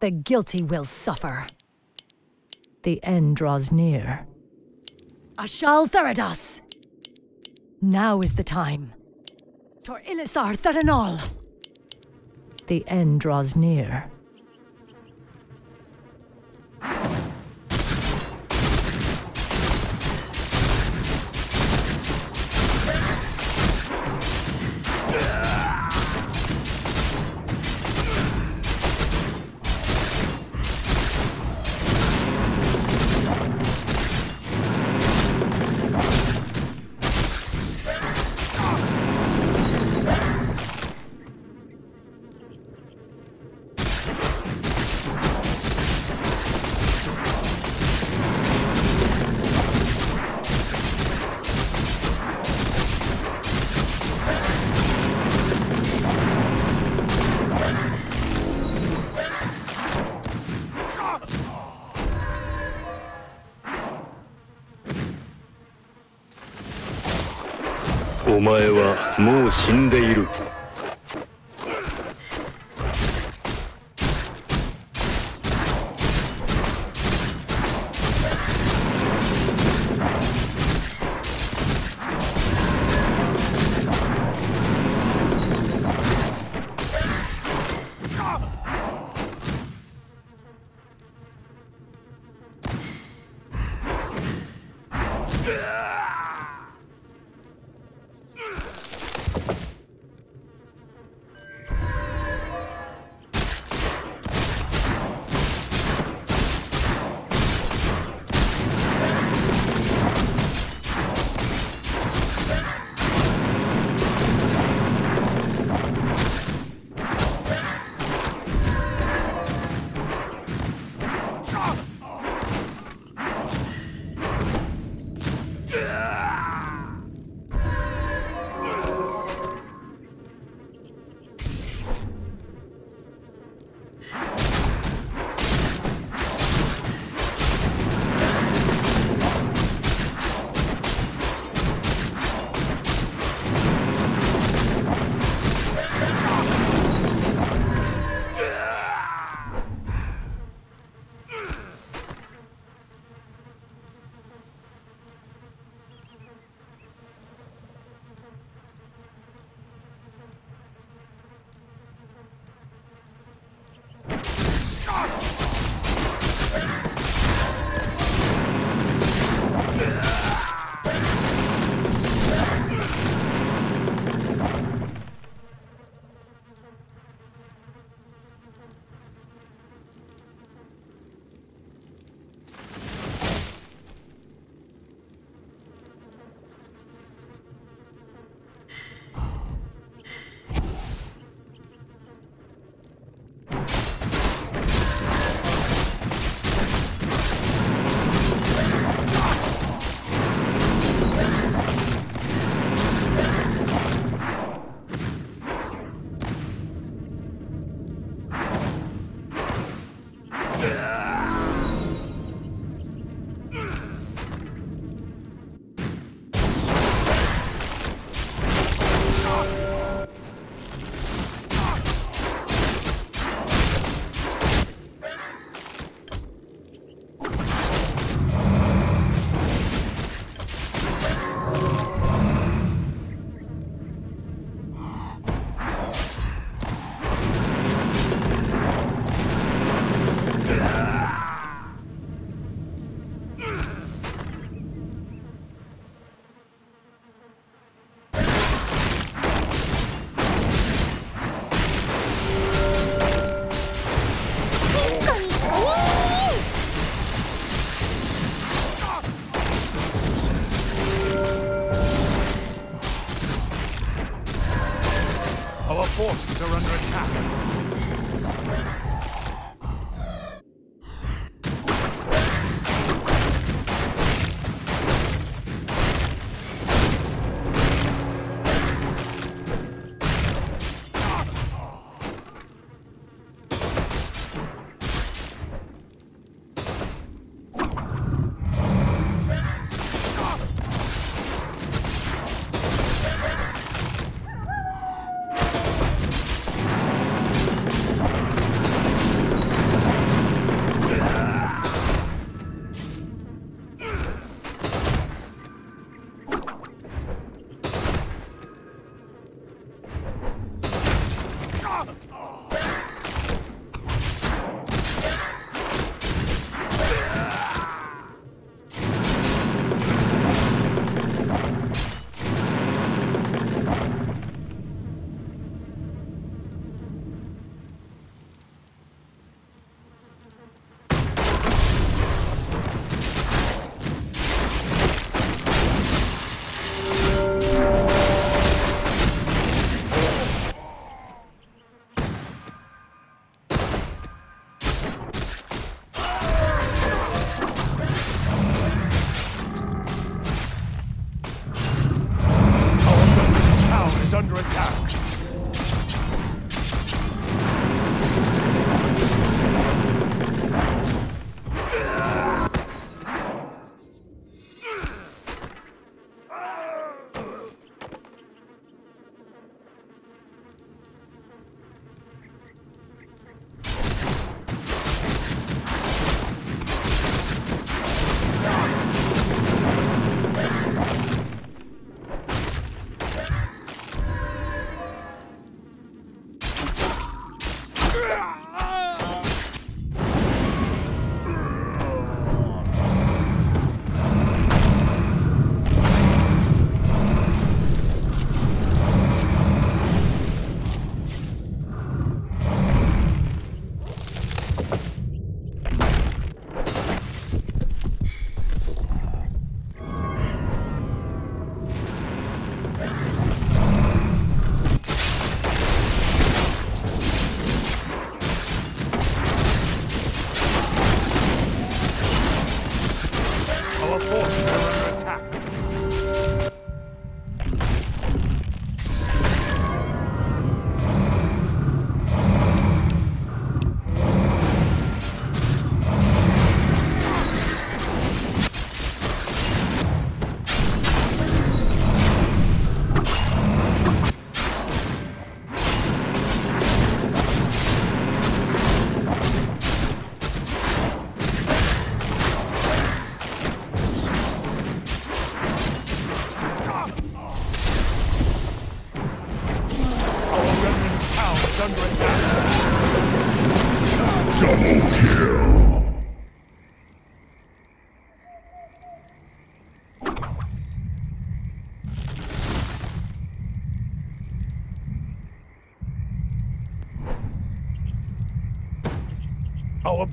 The guilty will suffer. The end draws near. Ashal Theridas! Now is the time. Tor Ilisar Theranol! The end draws near. もう死んでいる。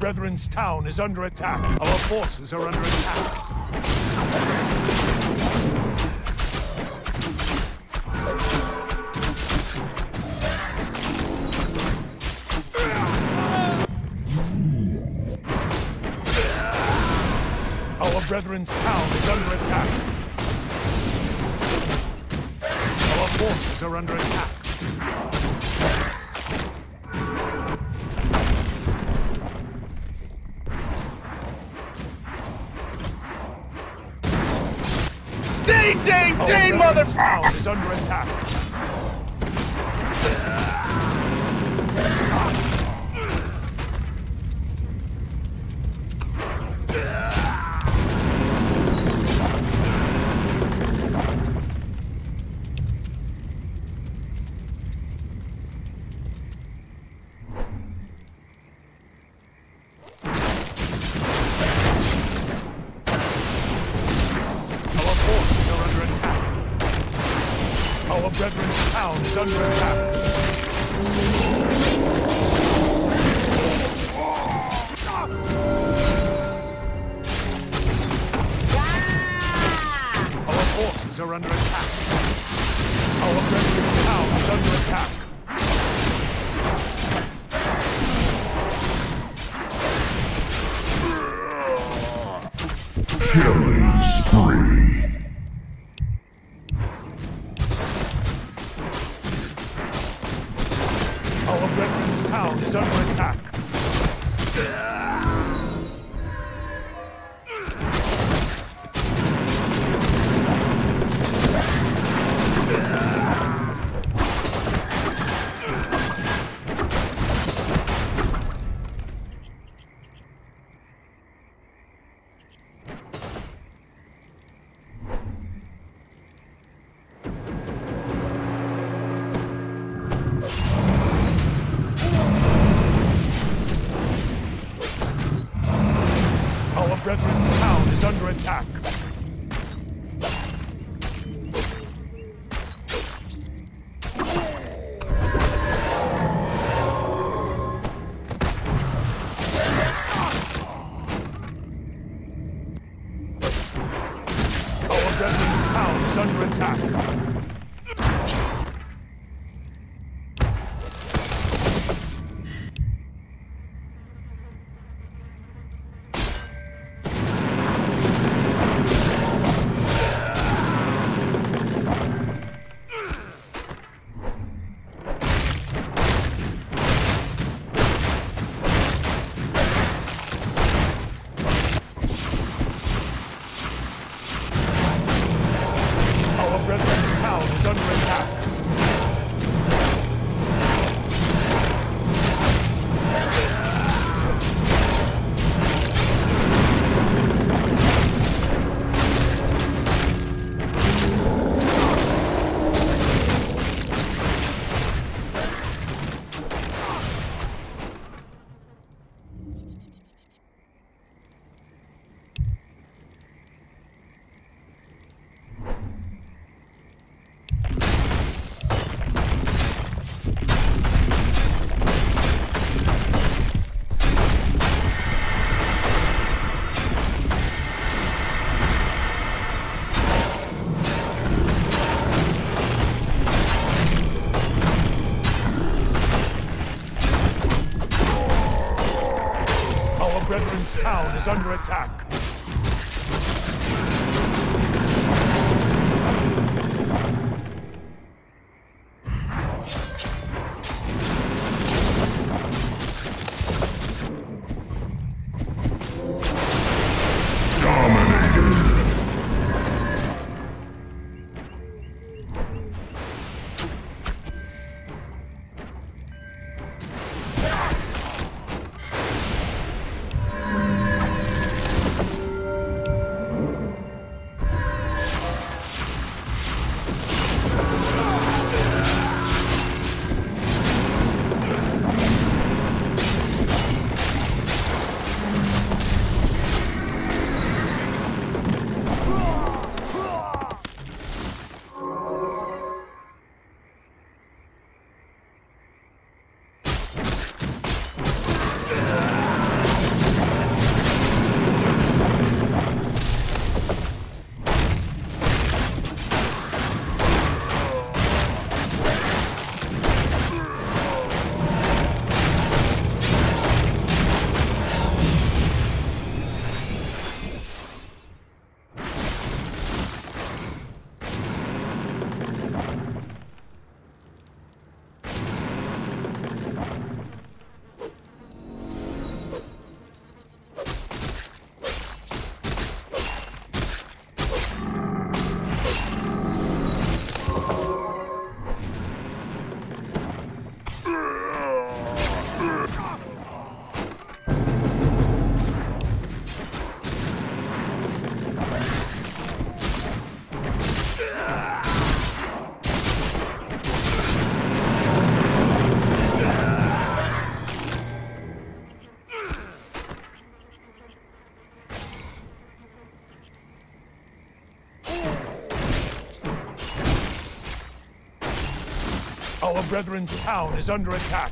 brethren's town is under attack. Our forces are under attack. Ding, ding, oh, ding, mother! Our is under attack. Veterans Town is under attack. Town is under attack. Brethren's town is under attack.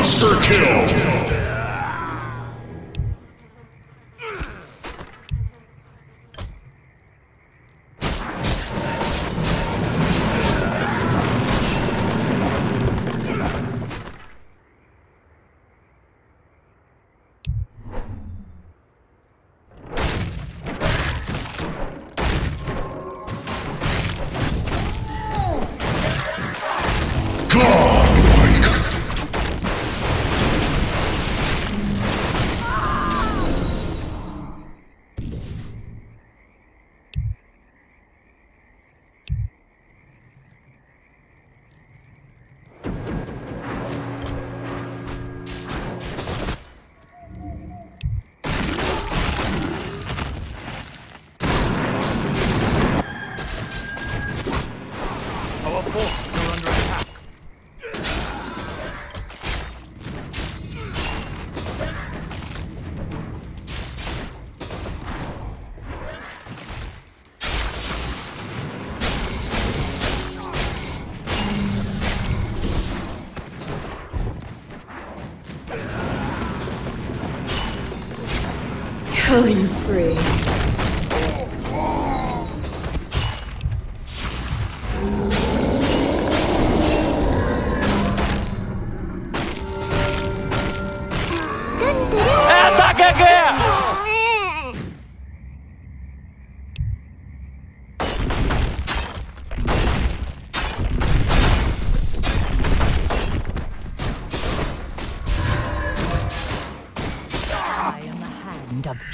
Monster kill.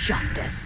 Justice.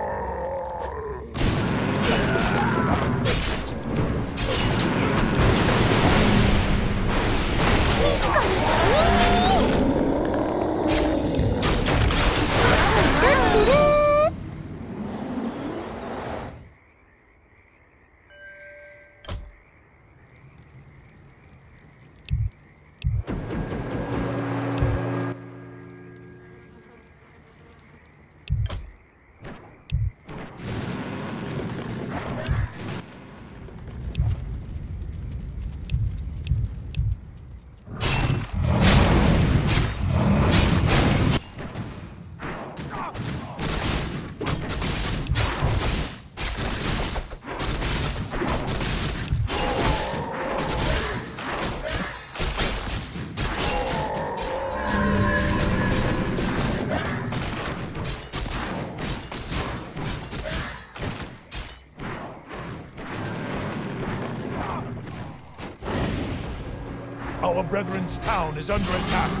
Town is under attack.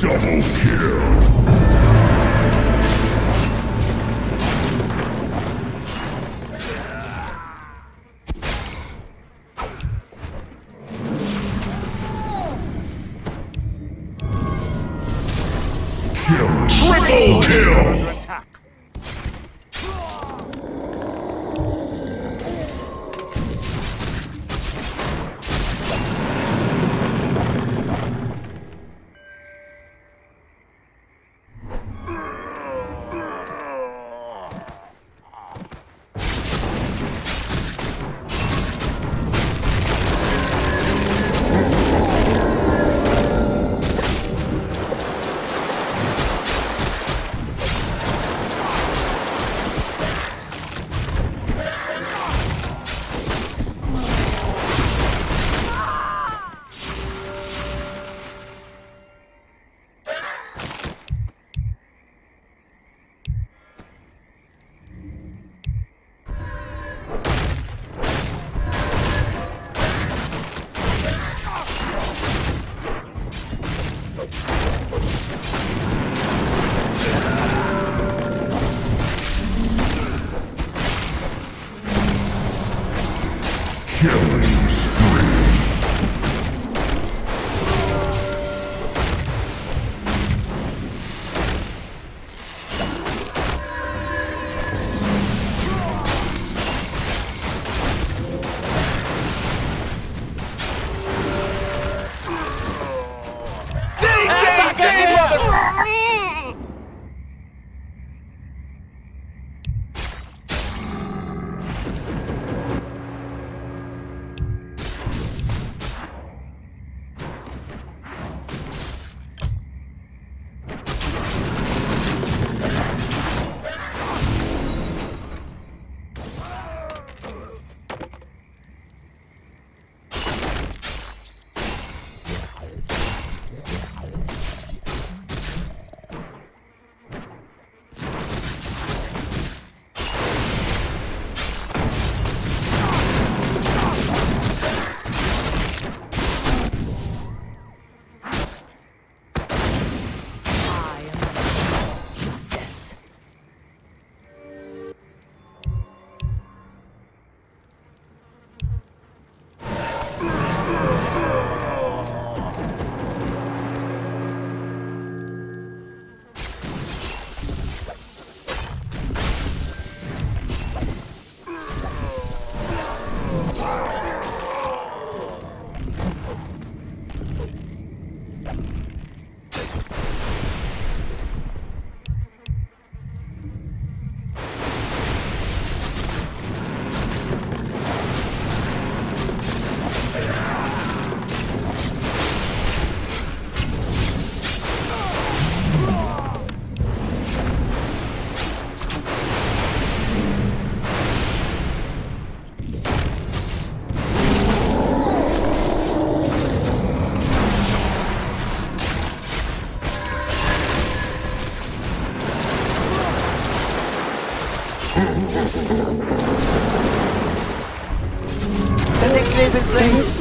Double kill.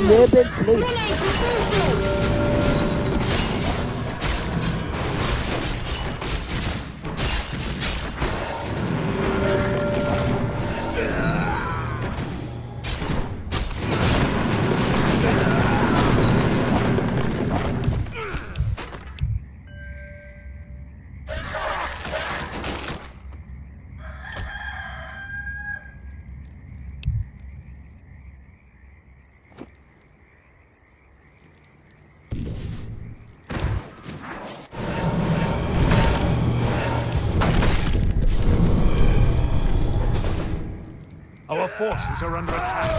label plate. are under attack.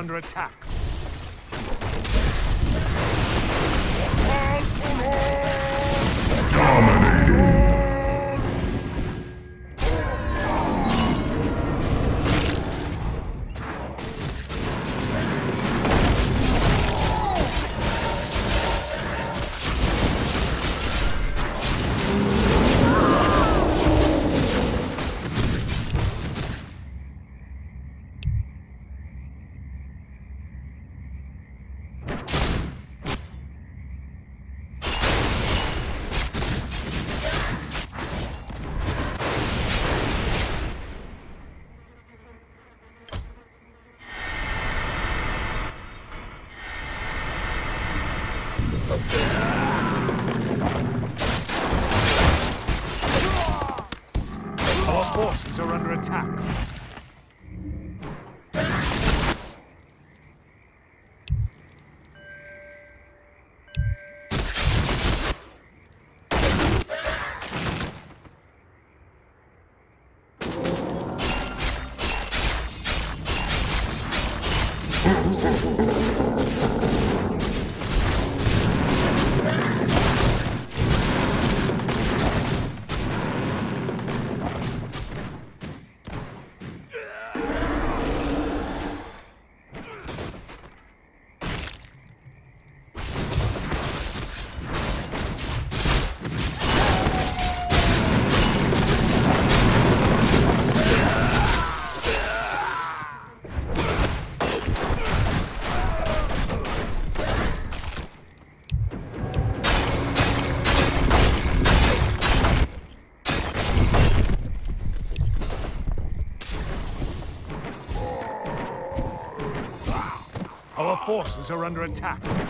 under attack. Are under attack.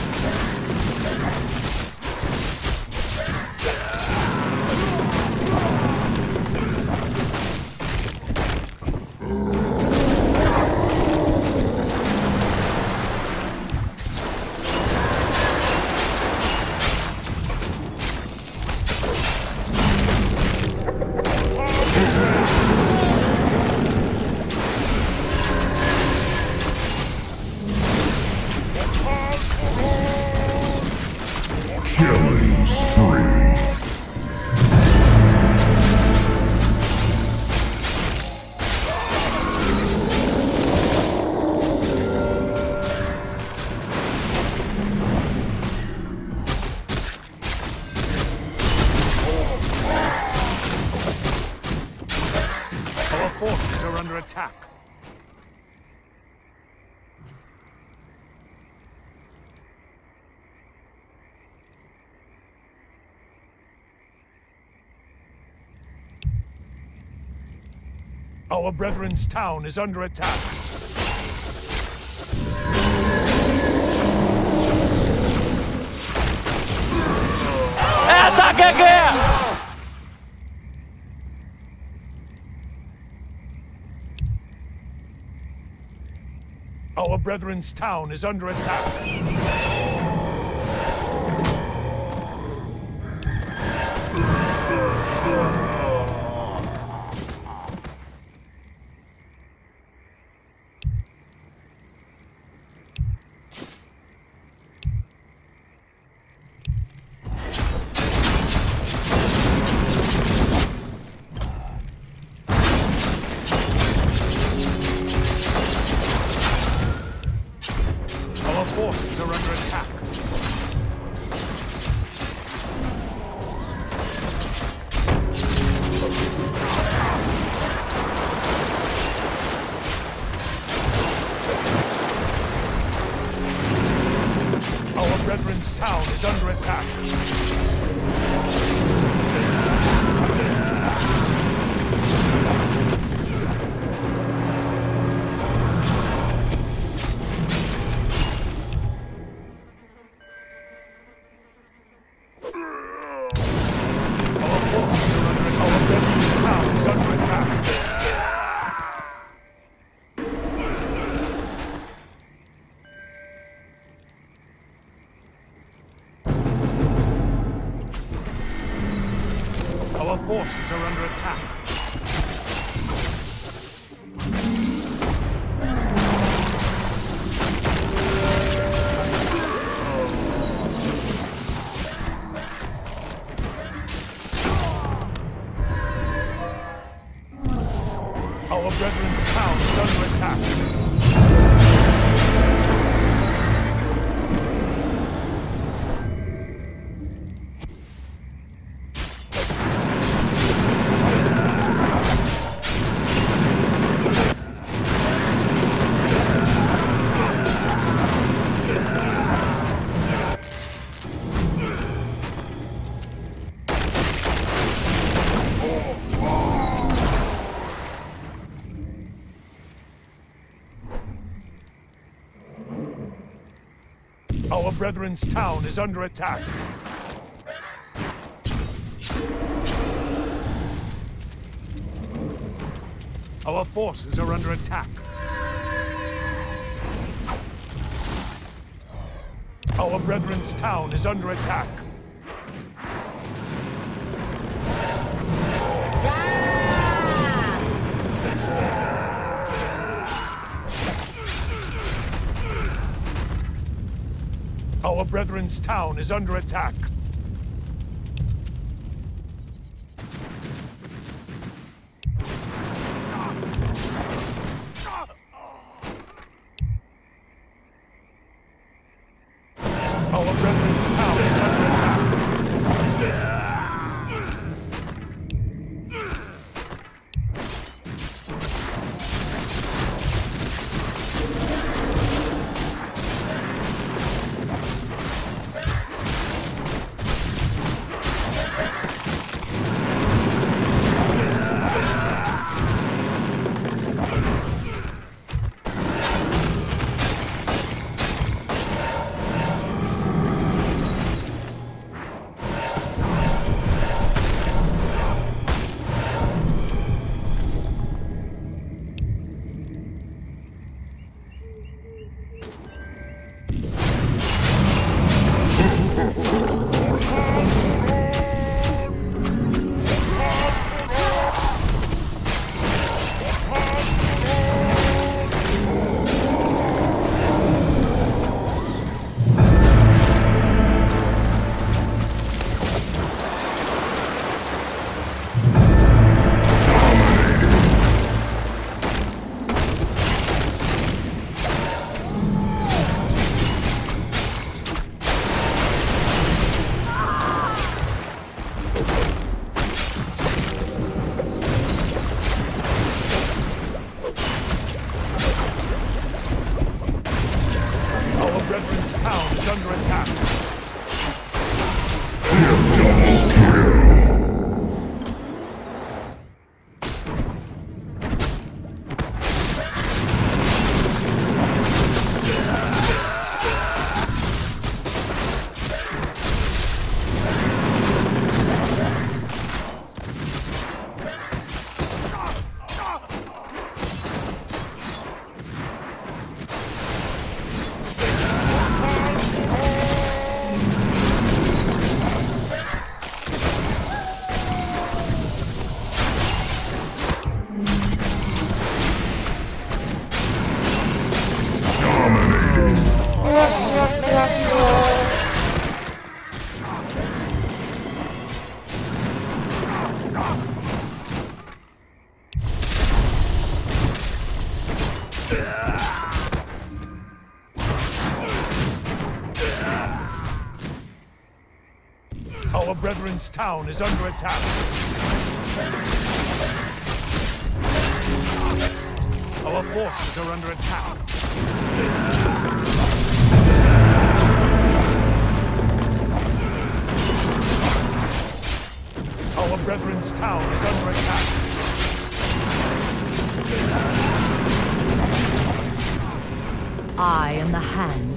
Our brethren's town is under attack. Our brethren's town is under attack. Brethren's town is under attack. Our forces are under attack. Our brethren's town is under attack. Brethren's town is under attack. town is under attack. Our forces are under attack. Our brethren's town is under attack. I am the hand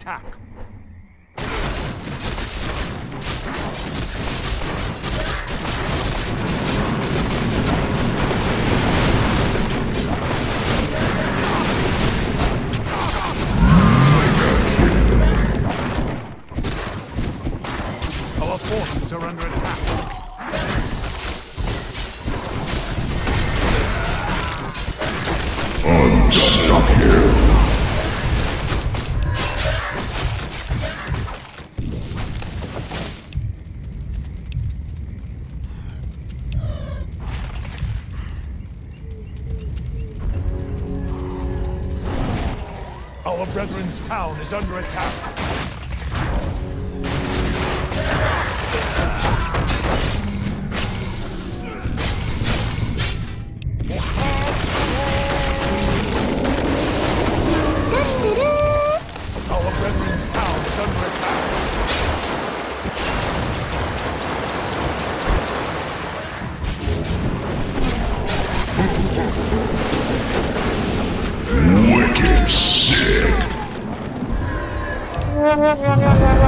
attack. Town is under attack.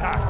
attack.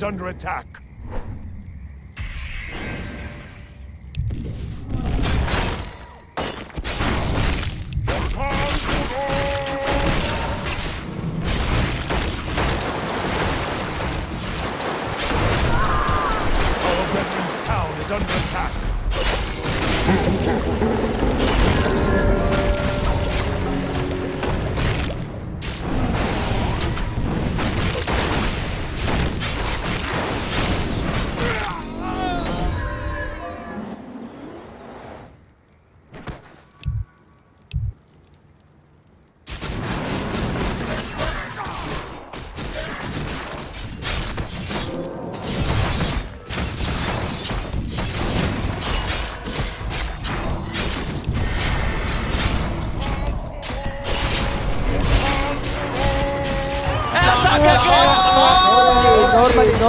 is under attack.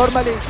Normally.